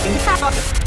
Fala.